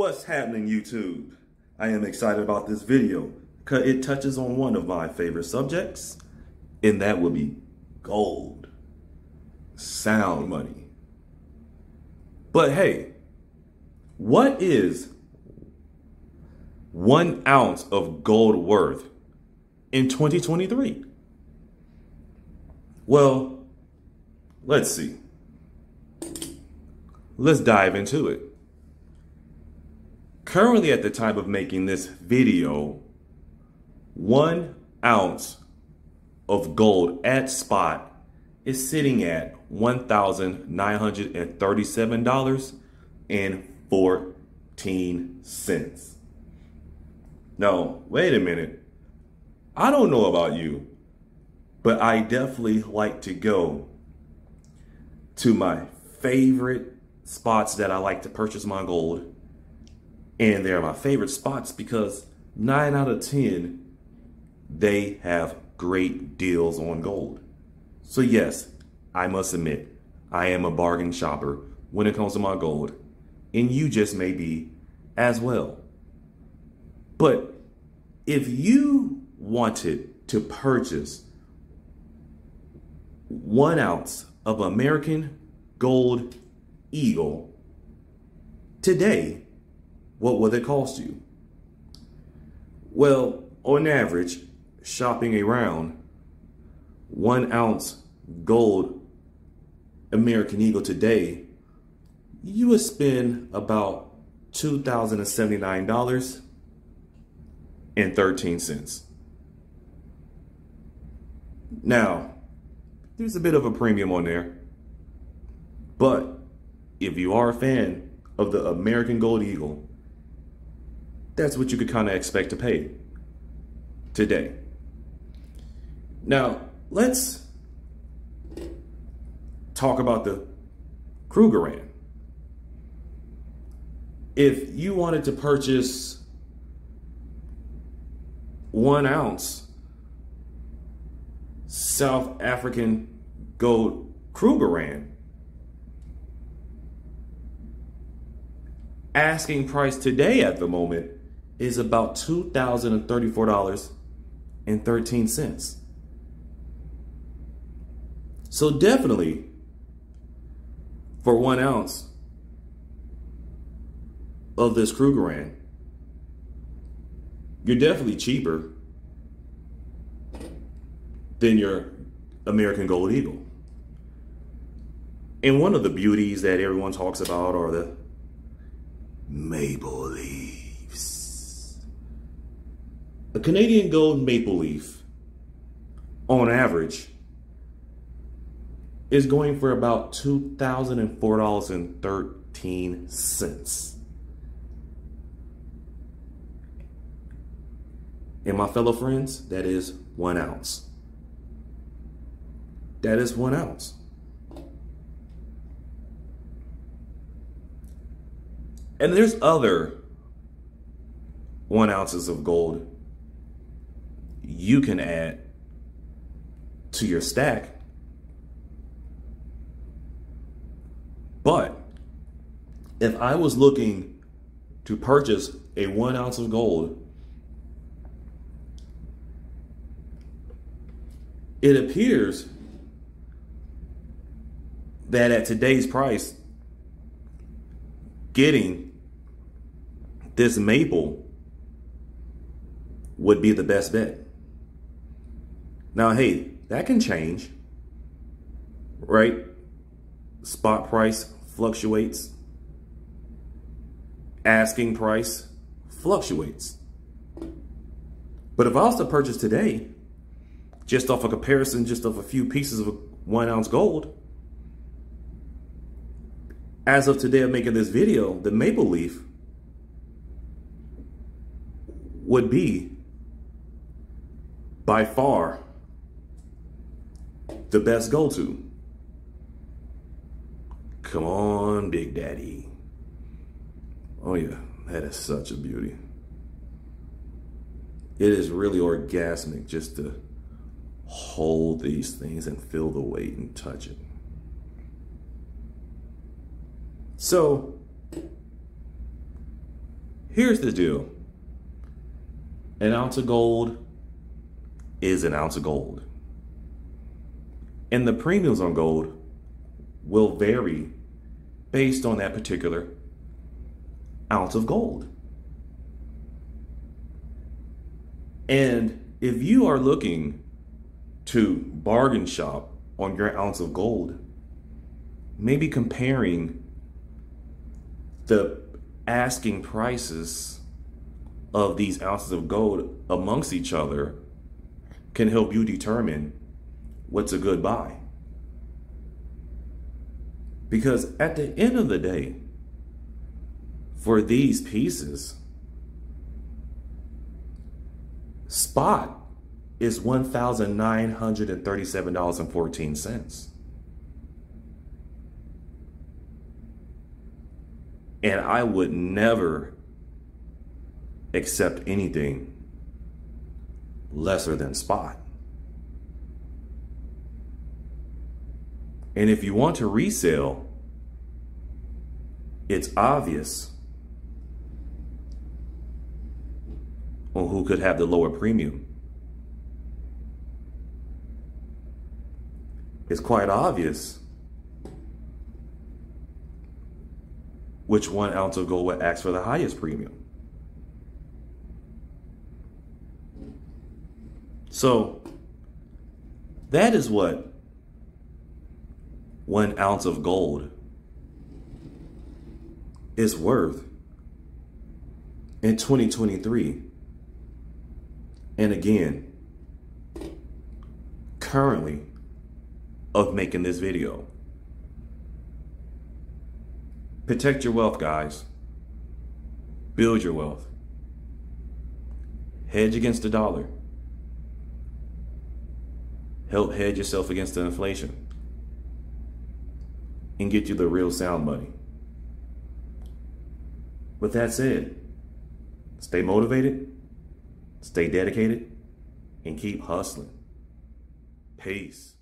What's happening YouTube? I am excited about this video because it touches on one of my favorite subjects and that would be gold. Sound money. But hey, what is one ounce of gold worth in 2023? Well, let's see. Let's dive into it. Currently at the time of making this video, one ounce of gold at spot is sitting at $1,937.14. Now, wait a minute. I don't know about you, but I definitely like to go to my favorite spots that I like to purchase my gold. And they're my favorite spots because 9 out of 10, they have great deals on gold. So yes, I must admit, I am a bargain shopper when it comes to my gold, and you just may be as well. But if you wanted to purchase one ounce of American Gold Eagle today, what will it cost you? Well, on average, shopping around one ounce gold American Eagle today, you would spend about $2,079.13. Now, there's a bit of a premium on there, but if you are a fan of the American Gold Eagle, that's what you could kind of expect to pay today. Now, let's talk about the Krugerrand. If you wanted to purchase one ounce South African gold Krugerrand, asking price today at the moment is about $2,034.13. So definitely, for one ounce of this Krugerrand, you're definitely cheaper than your American Gold Eagle. And one of the beauties that everyone talks about are the maple leaves. A Canadian gold maple leaf, on average, is going for about $2,004.13. And my fellow friends, that is one ounce. That is one ounce. And there's other one ounces of gold you can add to your stack But if I was looking to purchase a one ounce of gold, it appears that at today's price, getting this maple would be the best bet. Now, hey, that can change, right? spot price fluctuates, asking price fluctuates. But if I was to purchase today, just off a comparison, just of a few pieces of one ounce gold, as of today of making this video, the maple leaf would be by far the best go-to. Come on, Big Daddy. Oh yeah, that is such a beauty. It is really orgasmic just to hold these things and feel the weight and touch it. So, here's the deal an ounce of gold is an ounce of gold. And the premiums on gold will vary based on that particular ounce of gold. And if you are looking to bargain shop on your ounce of gold, maybe comparing the asking prices of these ounces of gold amongst each other can help you determine what's a good buy. Because at the end of the day, for these pieces, spot is $1,937.14. And I would never accept anything lesser than spot. And if you want to resell, it's obvious on who could have the lower premium. It's quite obvious which one ounce of gold would ask for the highest premium. So that is what one ounce of gold is worth in 2023. And again, currently of making this video. Protect your wealth, guys. Build your wealth. Hedge against the dollar. Help hedge yourself against the inflation. And get you the real sound money. With that said, stay motivated, stay dedicated, and keep hustling. Peace.